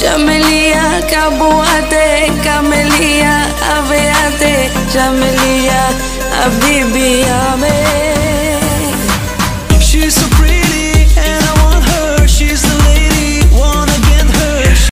चमलिया काबू आते कमलिया अब आते चमलिया अभी भी आवे